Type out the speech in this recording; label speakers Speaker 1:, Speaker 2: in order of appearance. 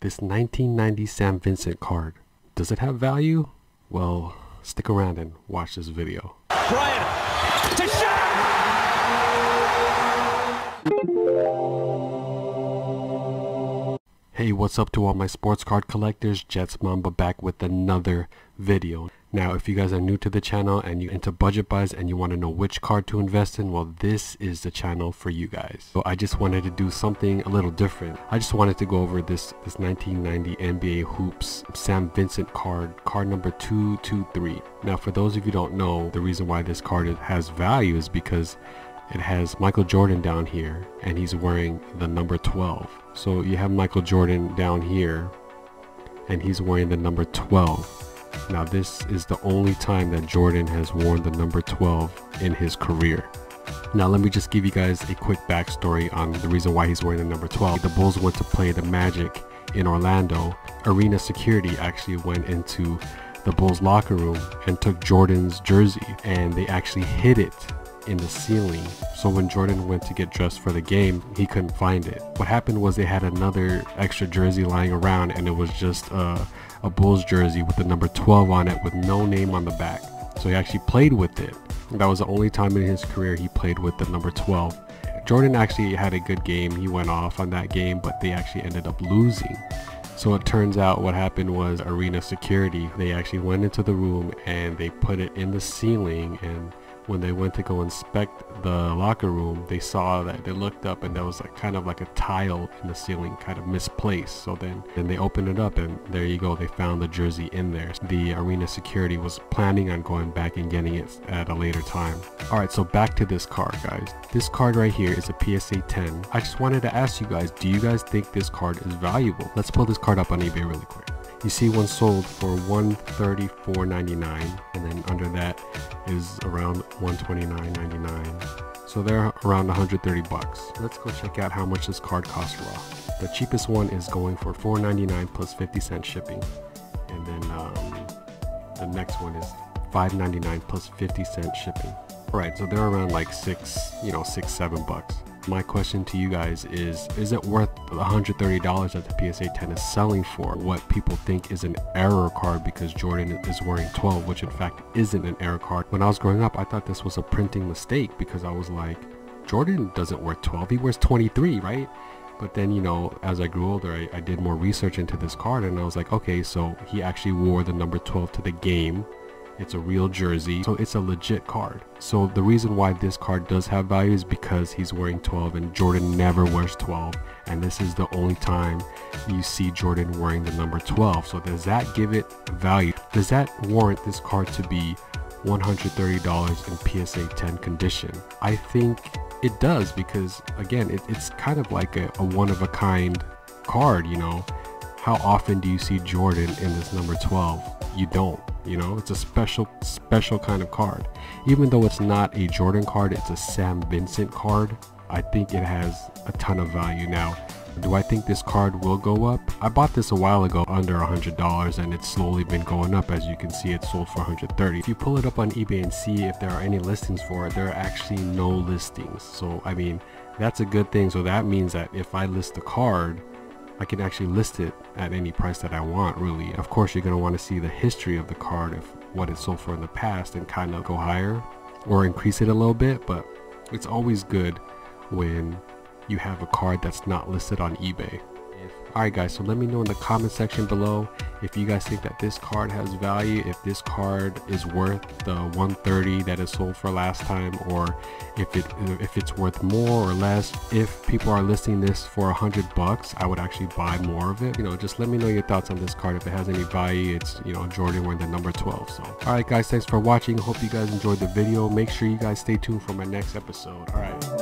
Speaker 1: This 1990 Sam Vincent card, does it have value? Well, stick around and watch this video.
Speaker 2: Bryant to shot!
Speaker 1: Hey, what's up to all my sports card collectors? Jets Mamba back with another video. Now, if you guys are new to the channel and you're into budget buys and you want to know which card to invest in, well, this is the channel for you guys. So I just wanted to do something a little different. I just wanted to go over this, this 1990 NBA Hoops Sam Vincent card, card number 223. Now, for those of you don't know, the reason why this card has value is because it has Michael Jordan down here and he's wearing the number 12. So you have Michael Jordan down here and he's wearing the number 12. Now this is the only time that Jordan has worn the number 12 in his career. Now let me just give you guys a quick backstory on the reason why he's wearing the number 12. The Bulls went to play the Magic in Orlando. Arena security actually went into the Bulls locker room and took Jordan's jersey and they actually hid it in the ceiling. So when Jordan went to get dressed for the game, he couldn't find it. What happened was they had another extra jersey lying around and it was just a, a Bulls jersey with the number 12 on it with no name on the back. So he actually played with it. That was the only time in his career he played with the number 12. Jordan actually had a good game. He went off on that game, but they actually ended up losing. So it turns out what happened was arena security, they actually went into the room and they put it in the ceiling and when they went to go inspect the locker room, they saw that they looked up and there was like kind of like a tile in the ceiling kind of misplaced. So then, then they opened it up and there you go. They found the jersey in there. The arena security was planning on going back and getting it at a later time. All right, so back to this card, guys. This card right here is a PSA 10. I just wanted to ask you guys, do you guys think this card is valuable? Let's pull this card up on eBay really quick. You see one sold for 134.99 and then under that is around 129.99. So they're around 130 bucks. Let's go check out how much this card costs raw. The cheapest one is going for 4.99 plus 50 cent shipping. And then um, the next one is 5.99 plus 50 cent shipping. All right, so they're around like six, you know, six, seven bucks. My question to you guys is is it worth the $130 that the PSA 10 is selling for what people think is an error card because Jordan is wearing 12 which in fact isn't an error card? When I was growing up I thought this was a printing mistake because I was like Jordan doesn't wear 12 he wears 23 right? But then you know as I grew older I, I did more research into this card and I was like okay so he actually wore the number 12 to the game it's a real jersey, so it's a legit card. So the reason why this card does have value is because he's wearing 12 and Jordan never wears 12. And this is the only time you see Jordan wearing the number 12. So does that give it value? Does that warrant this card to be $130 in PSA 10 condition? I think it does because again, it, it's kind of like a, a one of a kind card, you know. How often do you see Jordan in this number 12? You don't you know? It's a special special kind of card. Even though it's not a jordan card it's a sam vincent card i think it has a ton of value. Now do i think this card will go up? I bought this a while ago under a hundred dollars and it's slowly been going up. As you can see it sold for 130 if you pull it up on ebay and see if there are any listings for it there are actually no listings. So i mean that's a good thing. So that means that if i list the card I can actually list it at any price that I want really. Of course you're going to want to see the history of the card if what it sold for in the past and kind of go higher or increase it a little bit but it's always good when you have a card that's not listed on eBay. Alright guys, so let me know in the comment section below if you guys think that this card has value, if this card is worth the 130 that it sold for last time, or if it if it's worth more or less. If people are listing this for hundred bucks, I would actually buy more of it. You know, just let me know your thoughts on this card. If it has any value, it's you know Jordan wearing the number 12. So, alright guys, thanks for watching. Hope you guys enjoyed the video. Make sure you guys stay tuned for my next episode. Alright.